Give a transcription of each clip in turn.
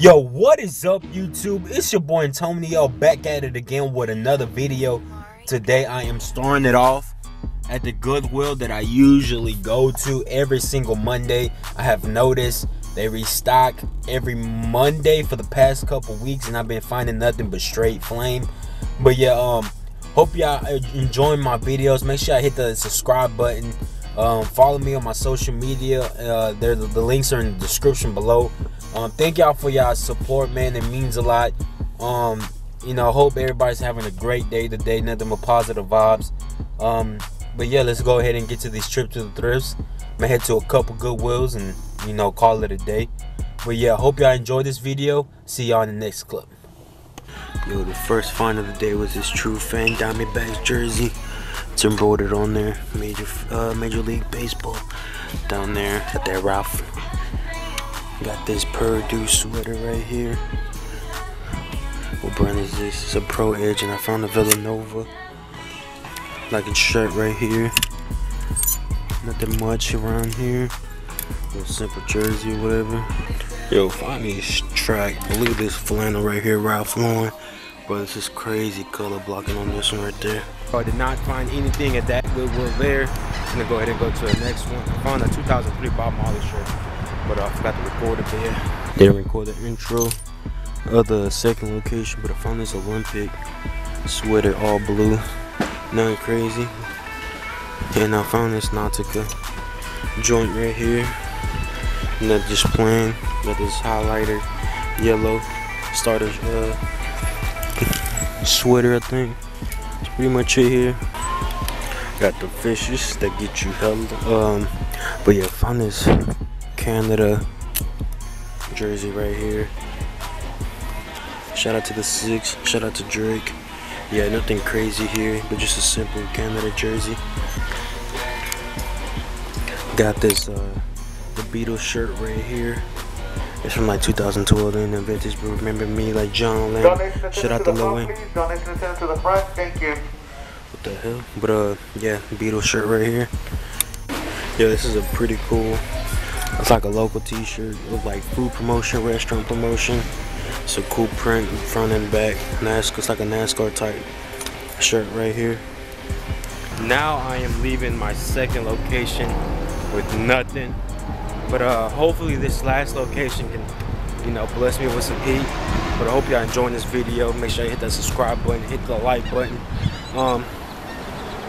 Yo, what is up, YouTube? It's your boy Antonio back at it again with another video. Today, I am starting it off at the Goodwill that I usually go to every single Monday. I have noticed they restock every Monday for the past couple weeks, and I've been finding nothing but straight flame. But yeah, um, hope y'all enjoying my videos. Make sure I hit the subscribe button. Um, follow me on my social media. Uh, the, the links are in the description below. Um, thank y'all for y'all support, man. It means a lot. Um, you know, hope everybody's having a great day today. Nothing but positive vibes. Um, but yeah, let's go ahead and get to this trip to the thrifts. I'm head to a couple Goodwills and you know call it a day. But yeah, hope y'all enjoyed this video. See y'all in the next clip. Yo, the first find of the day was this True Fan Diamondbacks jersey. It's embroidered on there. Major uh, Major League Baseball down there at that Ralph Got this Purdue sweater right here. What brand is this? It's a Pro Edge, and I found a Villanova. Like a shirt right here. Nothing much around here. A little simple jersey or whatever. Yo, find these track. Look at this flannel right here, Ralph Lauren. But this is crazy color blocking on this one right there. I did not find anything at that Goodwill there. I'm gonna go ahead and go to the next one. I found a 2003 Bob Marley shirt but I forgot to record it there. Didn't record the intro of the second location, but I found this Olympic sweater all blue. Nothing crazy. And I found this Nautica joint right here. Not just plain, got this highlighter yellow starter uh, sweater, I think. That's pretty much it here. Got the fishes that get you held. Um, but yeah, found this Canada jersey right here. Shout out to the six. Shout out to Drake. Yeah, nothing crazy here, but just a simple Canada jersey. Got this uh, the Beatles shirt right here. It's from like 2012 in the vintage, but remember me like John Lennon. Shout out to Lil Wayne. Thank you. What the hell? But uh, yeah, Beatles shirt right here. Yeah, this is a pretty cool it's like a local t-shirt. Look like food promotion, restaurant promotion. It's a cool print front and back. NASCAR, it's like a NASCAR type shirt right here. Now I am leaving my second location with nothing. But uh, hopefully this last location can, you know, bless me with some heat. But I hope y'all enjoying this video. Make sure you hit that subscribe button, hit the like button. Um,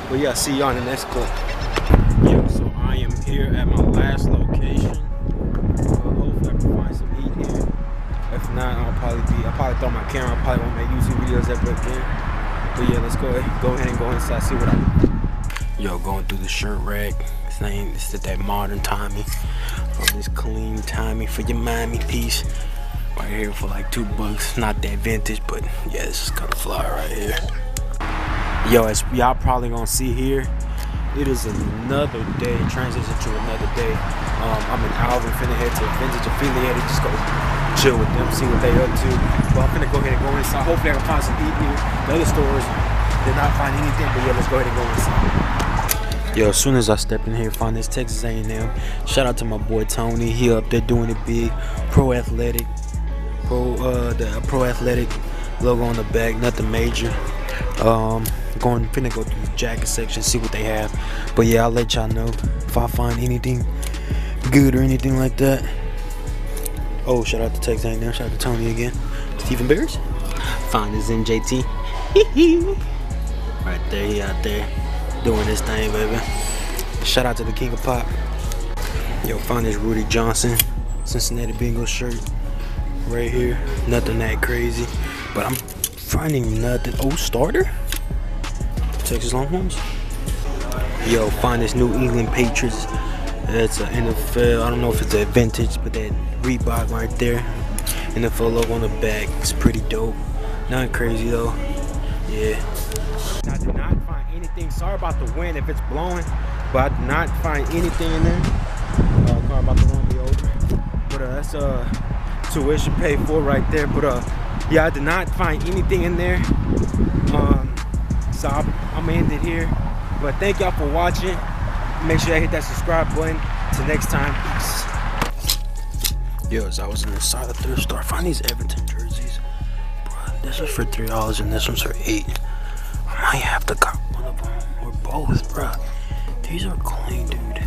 but yeah, see y'all in the next clip. Yeah, so I am here at my last location. Not, I'll probably be, I'll probably throw my camera, I probably won't make YouTube videos ever again. But yeah, let's go ahead, go ahead and go inside, see what I. Yo, going through the shirt rack. This is that modern Tommy. From this clean Tommy for your mommy piece. Right here for like two bucks. Not that vintage, but yeah, this is kind of fly right here. Yo, as y'all probably gonna see here, it is another day, transition to another day. Um, I'm in Alvin, finna head to Vintage Affiliated, just go chill with them, see what they up to. But I'm gonna go ahead and go inside. Hopefully I can find some here. The other stores did not find anything, but yeah, let's go ahead and go inside. Yo, as soon as I step in here, find this Texas A&M. Shout out to my boy Tony. He up there doing it big. Pro Athletic, Pro uh, the Pro Athletic logo on the back. Nothing major. Um, going finna go through the jacket section, see what they have. But yeah, I'll let y'all know if I find anything good or anything like that. Oh, shout out to Tex A&M, shout out to Tony again. Stephen Bears. Find his NJT. right there, he out there doing his thing, baby. Shout out to the King of Pop. Yo, find this Rudi Johnson Cincinnati Bengals shirt right here. Nothing that crazy, but I'm finding nothing. Oh, starter? Texas Longhorns. Yo, find this New England Patriots. That's an NFL. I don't know if it's a vintage, but that Reebok right there. NFL logo on the back. It's pretty dope. Not crazy though. Yeah. I did not find anything. Sorry about the wind if it's blowing, but I did not find anything in there. Uh, car about to run me over. But uh, that's uh tuition paid for right there. But uh, yeah, I did not find anything in there. Um, so I'm, I'm gonna end it here. But thank y'all for watching. Make sure you hit that subscribe button. Till next time, peace. Yo, as I was inside the thrift store, I find these Everton jerseys. Bruh, this was for three dollars and this one's for eight. I might have to cop one of them or both, bro. These are clean, dude.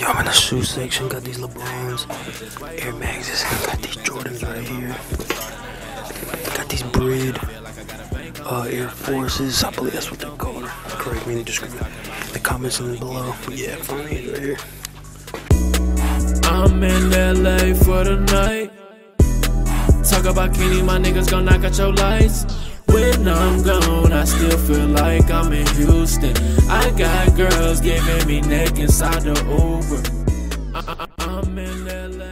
Yo, I'm in the shoe section. Got these LeBrons, Air Maxes, got these Jordans right here. Got these bred uh, Air Forces. I believe that's what they're called. Correct me in the description, the comments in below. Yeah, it right here. I'm in LA for the night. Talk about Kenny, my niggas gon' knock out your lights. When I'm gone, I still feel like I'm in Houston. I got girls giving me neck inside the Uber. I- I'm in LA.